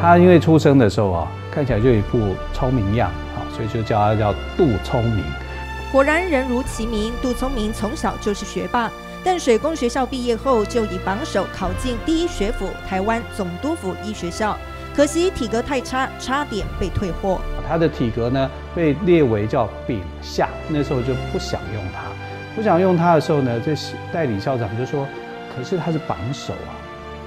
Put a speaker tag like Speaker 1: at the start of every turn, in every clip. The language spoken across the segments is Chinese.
Speaker 1: 他因为出生的时候啊，看起来就一副聪明样啊，所以就叫他叫杜聪明。
Speaker 2: 果然人如其名，杜聪明从小就是学霸。淡水工学校毕业后，就以榜首考进第一学府台湾总督府医学校。可惜体格太差，差点被退货。
Speaker 1: 他的体格呢，被列为叫丙下，那时候就不想用他。不想用他的时候呢，这代理校长就说：“可是他是榜首啊，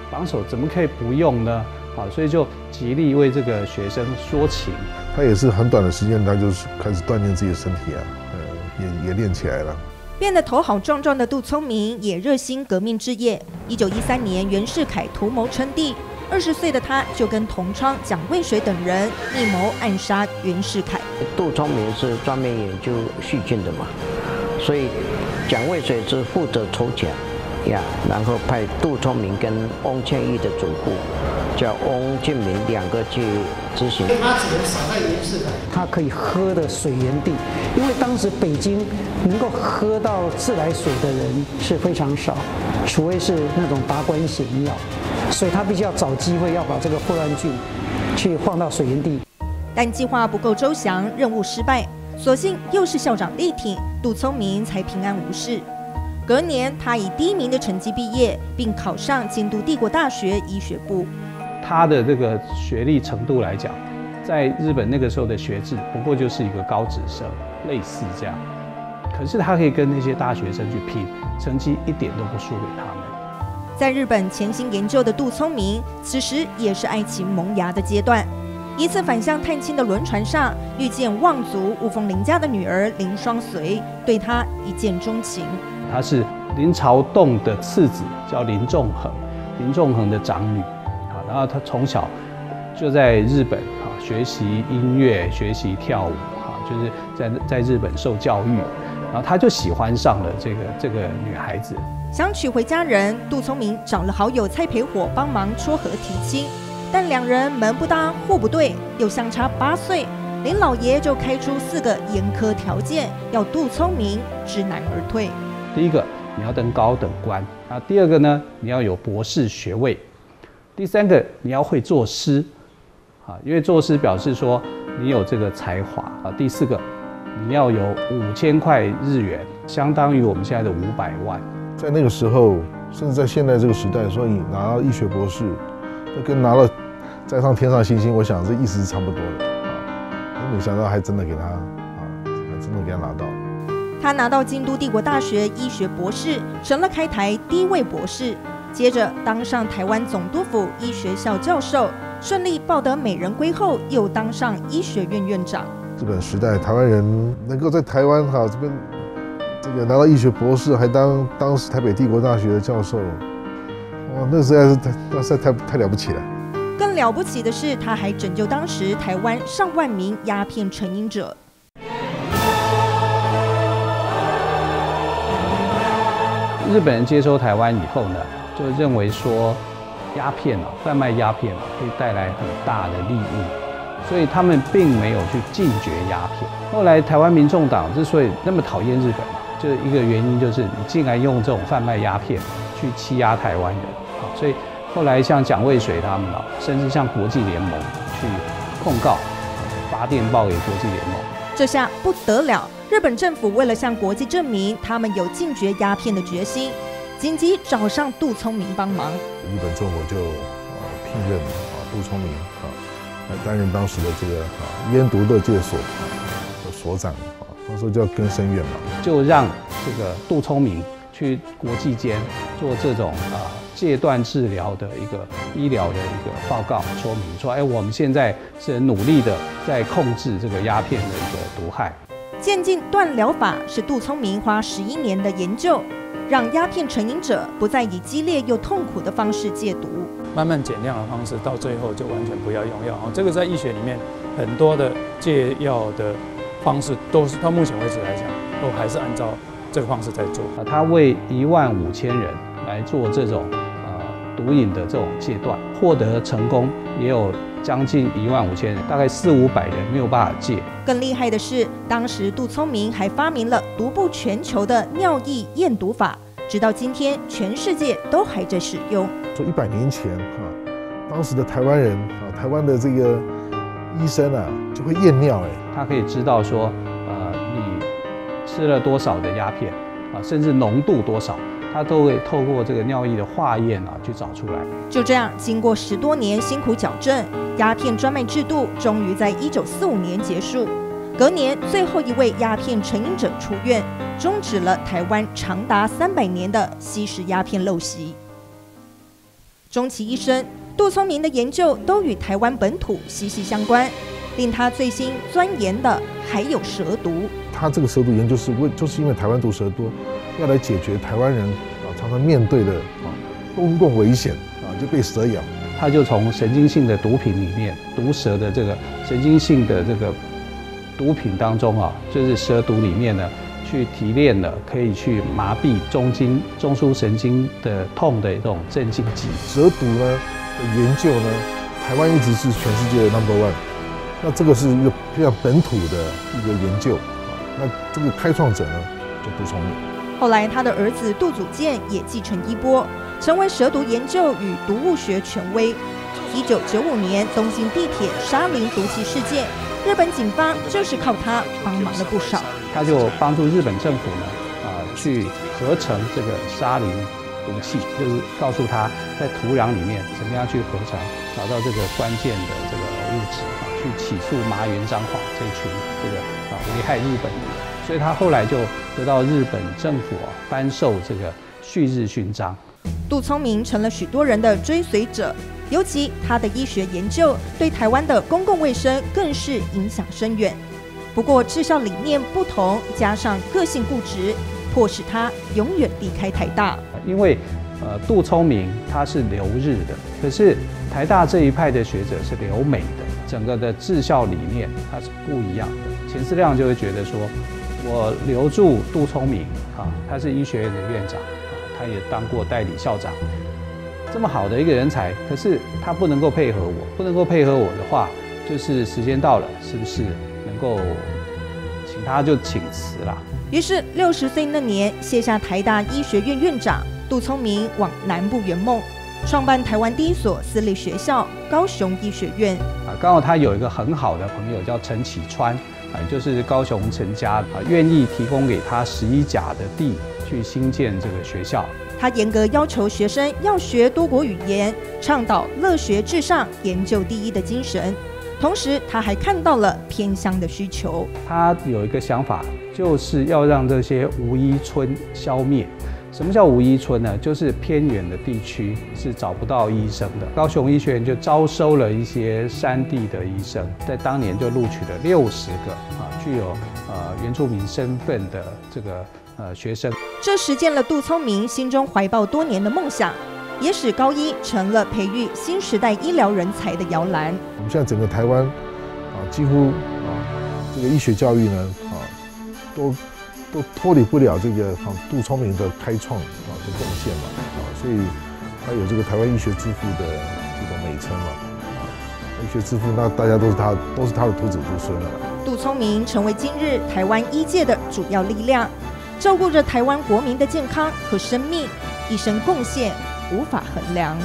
Speaker 1: 榜首怎么可以不用呢？”好，所以就极力为这个学生说情。
Speaker 3: 他也是很短的时间，他就是开始锻炼自己的身体啊，呃，也也练起来了。
Speaker 2: 变得头好壮壮的杜聪明也热心革命置业。一九一三年，袁世凯图谋称帝，二十岁的他就跟同窗蒋渭水等人密谋暗杀袁世凯。
Speaker 4: 杜聪明是专门研究细菌的嘛，所以蒋渭水是负责筹钱。呀，然后派杜聪明跟翁倩玉的祖父叫翁建明两个去执行。
Speaker 5: 他只能撒在原始的，
Speaker 6: 他可以喝的水源地，因为当时北京能够喝到自来水的人是非常少，除非是那种达官显要，所以他必须要找机会要把这个霍乱菌去放到水源地。
Speaker 2: 但计划不够周详，任务失败，所幸又是校长力挺，杜聪明才平安无事。隔年，他以第一名的成绩毕业，并考上京都帝国大学医学部。
Speaker 1: 他的这个学历程度来讲，在日本那个时候的学制，不过就是一个高职生，类似这样。可是他可以跟那些大学生去拼，成绩一点都不输给他们。
Speaker 2: 在日本潜心研究的杜聪明，此时也是爱情萌芽的阶段。一次返乡探亲的轮船上，遇见望族雾峰林家的女儿林双随，对他一见钟情。
Speaker 1: 她是林朝栋的次子，叫林仲恒，林仲恒的长女，啊，然后她从小就在日本啊学习音乐、学习跳舞，哈，就是在在日本受教育，然后他就喜欢上了这个这个女孩子，
Speaker 2: 想娶回家人。杜聪明找了好友蔡培火帮忙撮合提亲，但两人门不搭户不对，又相差八岁，林老爷就开出四个严苛条件，要杜聪明知难而退。
Speaker 1: 第一个，你要登高等官；啊，第二个呢，你要有博士学位；第三个，你要会作诗，啊，因为作诗表示说你有这个才华啊。第四个，你要有五千块日元，相当于我们现在的五百万。
Speaker 3: 在那个时候，甚至在现在这个时代，说你拿到医学博士，那跟拿了再上天上星星，我想这意思是差不多的啊。没想到还真的给他啊，还真的给他拿到。
Speaker 2: 他拿到京都帝国大学医学博士，成了开台第一位博士。接着当上台湾总督府医学校教授，顺利抱得美人归后，又当上医学院院长。
Speaker 3: 日本时代，台湾人能够在台湾哈这边这个拿到医学博士，还当当时台北帝国大学的教授，哇，那实在是太那实在太太了不起了。
Speaker 2: 更了不起的是，他还拯救当时台湾上万名鸦片成瘾者。
Speaker 1: 日本人接收台湾以后呢，就认为说，鸦片啊，贩卖鸦片可以带来很大的利益，所以他们并没有去禁绝鸦片。后来台湾民众党之所以那么讨厌日本，就一个原因就是你竟然用这种贩卖鸦片去欺压台湾人，啊，所以后来像蒋渭水他们啊，甚至向国际联盟去控告，发电报给国际联盟。
Speaker 2: 这下不得了！日本政府为了向国际证明他们有禁绝鸦片的决心，紧急找上杜聪明帮忙。
Speaker 3: 日本政府就呃聘任啊杜聪明啊来担任当时的这个啊烟毒乐戒所的所长啊，那时候叫根生院嘛，
Speaker 1: 就让这个杜聪明去国际间做这种啊。戒断治疗的一个医疗的一个报告说明说，哎，我们现在是努力的在控制这个鸦片的一个毒害。
Speaker 2: 渐进断疗法是杜聪明花十一年的研究，让鸦片成瘾者不再以激烈又痛苦的方式戒毒，
Speaker 7: 慢慢减量的方式，到最后就完全不要用药。这个在医学里面很多的戒药的方式都是到目前为止来讲，都还是按照这个方式在做。
Speaker 1: 啊，他为一万五千人来做这种。毒瘾的这种戒断获得成功，也有将近一万五千人，大概四五百人没有办法戒。
Speaker 2: 更厉害的是，当时杜聪明还发明了独步全球的尿液验毒法，直到今天全世界都还在使用。
Speaker 3: 说一百年前哈，当时的台湾人啊，台湾的这个医生啊，就会验尿哎，
Speaker 1: 他可以知道说，呃，你吃了多少的鸦片啊，甚至浓度多少，他都会透过这个尿液的化验啊去找出来。
Speaker 2: 就这样，经过十多年辛苦矫正，鸦片专卖制度终于在一九四五年结束。隔年，最后一位鸦片成瘾者出院，终止了台湾长达三百年的吸食鸦片陋习。终其一生，杜聪明的研究都与台湾本土息息相关。令他最新钻研的还有蛇毒。
Speaker 3: 他这个蛇毒研究是为，就是因为台湾毒蛇多，要来解决台湾人啊常常面对的啊公共危险啊就被蛇咬。
Speaker 1: 他就从神经性的毒品里面，毒蛇的这个神经性的这个毒品当中啊，就是蛇毒里面呢，去提炼了可以去麻痹中经中枢神经的痛的一种镇静剂。
Speaker 3: 蛇毒呢的研究呢，台湾一直是全世界的 number one。那这个是一个非常本土的一个研究啊。那这个开创者呢，就不聪明。
Speaker 2: 后来他的儿子杜祖建也继承衣钵，成为蛇毒研究与毒物学权威。一九九五年东京地铁沙林毒气事件，日本警方就是靠他帮忙了不少。
Speaker 1: 他就帮助日本政府呢，啊，去合成这个沙林毒气，就是告诉他在土壤里面怎么样去合成，找到这个关键的这个物质啊，去起诉麻原彰晃这群这个啊危害日本的人。所以他后来就得到日本政府啊颁授这个旭日勋章。
Speaker 2: 杜聪明成了许多人的追随者，尤其他的医学研究对台湾的公共卫生更是影响深远。不过治校理念不同，加上个性固执，迫使他永远离开台大。
Speaker 1: 因为呃杜聪明他是留日的，可是台大这一派的学者是留美的，整个的治校理念它是不一样的。钱思亮就会觉得说，我留住杜聪明啊，他是医学院的院长。他也当过代理校长，这么好的一个人才，可是他不能够配合我，不能够配合我的话，就是时间到了，是不是能够请他就请辞了？
Speaker 2: 于是六十岁那年，卸下台大医学院院长，杜聪明往南部圆梦，创办台湾第一所私立学校——高雄医学院。
Speaker 1: 啊，刚好他有一个很好的朋友叫陈启川，啊，就是高雄陈家啊，愿意提供给他十一甲的地。去新建这个学校，
Speaker 2: 他严格要求学生要学多国语言，倡导乐学至上、研究第一的精神。同时，他还看到了偏乡的需求。
Speaker 1: 他有一个想法，就是要让这些无医村消灭。什么叫无医村呢？就是偏远的地区是找不到医生的。高雄医学院就招收了一些山地的医生，在当年就录取了六十个啊，具有呃原住民身份的这个。呃，学生，
Speaker 2: 这实践了杜聪明心中怀抱多年的梦想，也使高一成了培育新时代医疗人才的摇篮。
Speaker 3: 我们现在整个台湾啊，几乎啊，这个医学教育呢啊，都都脱离不了这个杜聪明的开创啊的贡献嘛啊，所以他有这个台湾医学之父的这种美称嘛啊，医学之父，那大家都是他都是他的徒子徒孙了。
Speaker 2: 杜聪明成为今日台湾医界的主要力量。照顾着台湾国民的健康和生命，一生贡献无法衡量。